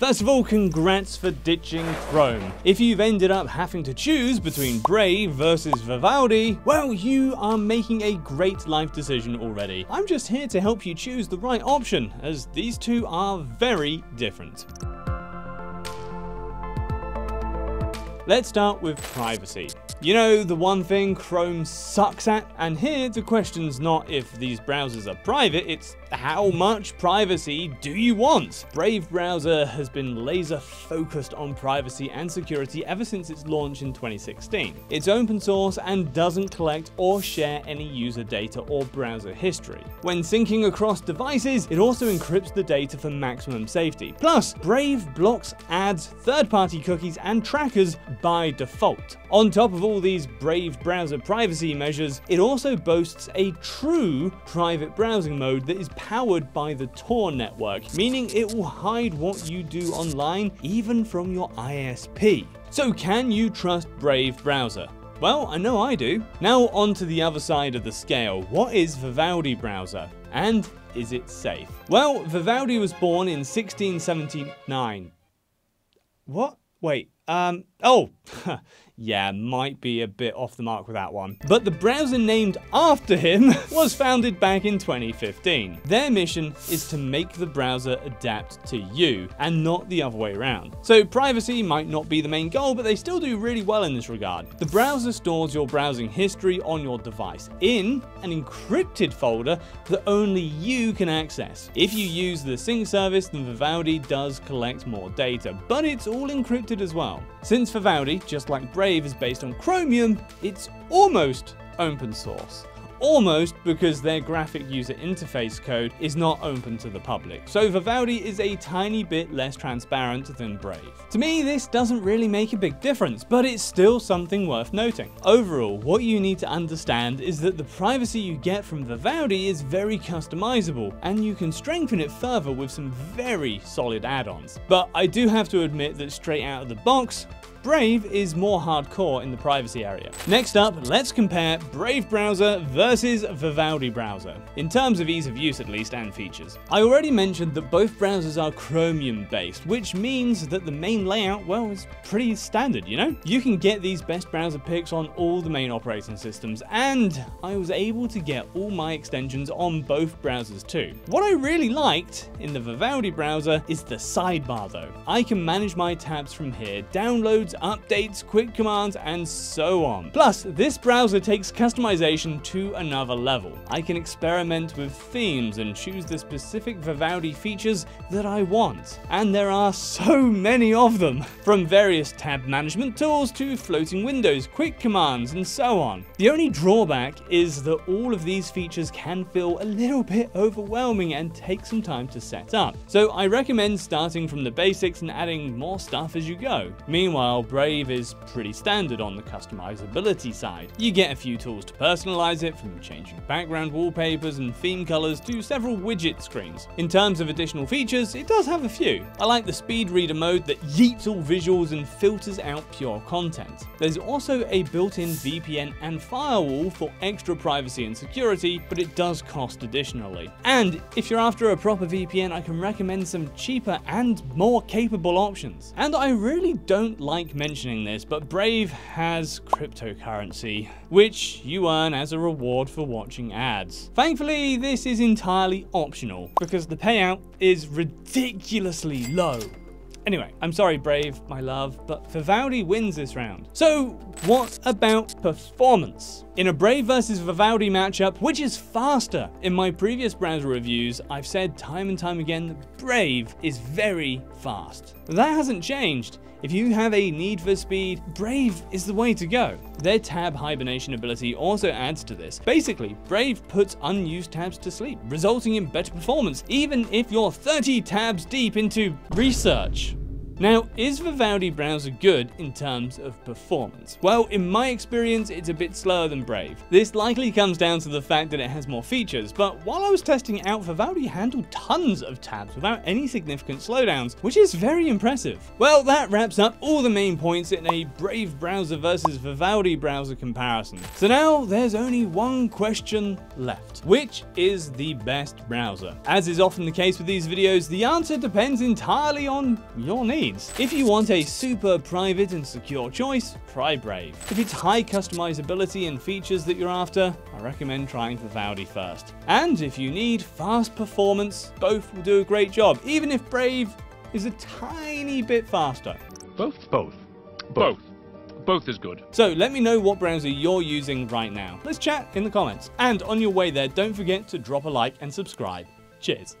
First of all, congrats for ditching Chrome. If you've ended up having to choose between Brave versus Vivaldi, well, you are making a great life decision already. I'm just here to help you choose the right option, as these two are very different. Let's start with privacy. You know, the one thing Chrome sucks at? And here the question's not if these browsers are private, it's how much privacy do you want? Brave browser has been laser focused on privacy and security ever since its launch in 2016. It's open source and doesn't collect or share any user data or browser history. When syncing across devices, it also encrypts the data for maximum safety. Plus, Brave blocks ads, third-party cookies, and trackers by default. On top of all these Brave browser privacy measures, it also boasts a true private browsing mode that is powered by the Tor network, meaning it will hide what you do online even from your ISP. So can you trust Brave browser? Well, I know I do. Now on to the other side of the scale. What is Vivaldi browser? And is it safe? Well, Vivaldi was born in 1679. What? Wait, um, oh, Yeah, might be a bit off the mark with that one. But the browser named after him was founded back in 2015. Their mission is to make the browser adapt to you and not the other way around. So privacy might not be the main goal, but they still do really well in this regard. The browser stores your browsing history on your device in an encrypted folder that only you can access. If you use the sync service, then Vivaldi does collect more data, but it's all encrypted as well. Since Vivaldi, just like Brave, Brave is based on Chromium, it's almost open source. Almost because their graphic user interface code is not open to the public, so Vivaldi is a tiny bit less transparent than Brave. To me, this doesn't really make a big difference, but it's still something worth noting. Overall, what you need to understand is that the privacy you get from Vivaldi is very customizable, and you can strengthen it further with some very solid add-ons. But I do have to admit that straight out of the box, Brave is more hardcore in the privacy area. Next up, let's compare Brave browser versus Vivaldi browser, in terms of ease of use at least and features. I already mentioned that both browsers are Chromium based, which means that the main layout, well, is pretty standard, you know? You can get these best browser picks on all the main operating systems, and I was able to get all my extensions on both browsers too. What I really liked in the Vivaldi browser is the sidebar though. I can manage my tabs from here, download updates, quick commands, and so on. Plus, this browser takes customization to another level. I can experiment with themes and choose the specific Vivaldi features that I want. And there are so many of them, from various tab management tools to floating windows, quick commands, and so on. The only drawback is that all of these features can feel a little bit overwhelming and take some time to set up. So I recommend starting from the basics and adding more stuff as you go. Meanwhile, while Brave is pretty standard on the customizability side. You get a few tools to personalize it, from changing background wallpapers and theme colors to several widget screens. In terms of additional features, it does have a few. I like the speed reader mode that yeets all visuals and filters out pure content. There's also a built-in VPN and firewall for extra privacy and security, but it does cost additionally. And if you're after a proper VPN, I can recommend some cheaper and more capable options. And I really don't like like mentioning this, but Brave has cryptocurrency, which you earn as a reward for watching ads. Thankfully, this is entirely optional, because the payout is ridiculously low. Anyway, I'm sorry, Brave, my love, but Vivaldi wins this round. So, what about performance? In a Brave versus Vivaldi matchup, which is faster? In my previous browser reviews, I've said time and time again that Brave is very fast. That hasn't changed. If you have a need for speed, Brave is the way to go. Their tab hibernation ability also adds to this. Basically, Brave puts unused tabs to sleep, resulting in better performance, even if you're 30 tabs deep into research. Now, is Vivaldi browser good in terms of performance? Well, in my experience, it's a bit slower than Brave. This likely comes down to the fact that it has more features, but while I was testing out, Vivaldi handled tons of tabs without any significant slowdowns, which is very impressive. Well, that wraps up all the main points in a Brave browser versus Vivaldi browser comparison. So now there's only one question left. Which is the best browser? As is often the case with these videos, the answer depends entirely on your needs. If you want a super private and secure choice, try Brave. If it's high customizability and features that you're after, I recommend trying Vivaldi first. And if you need fast performance, both will do a great job, even if Brave is a tiny bit faster. Both? Both. Both. Both is good. So let me know what browser you're using right now. Let's chat in the comments. And on your way there, don't forget to drop a like and subscribe. Cheers.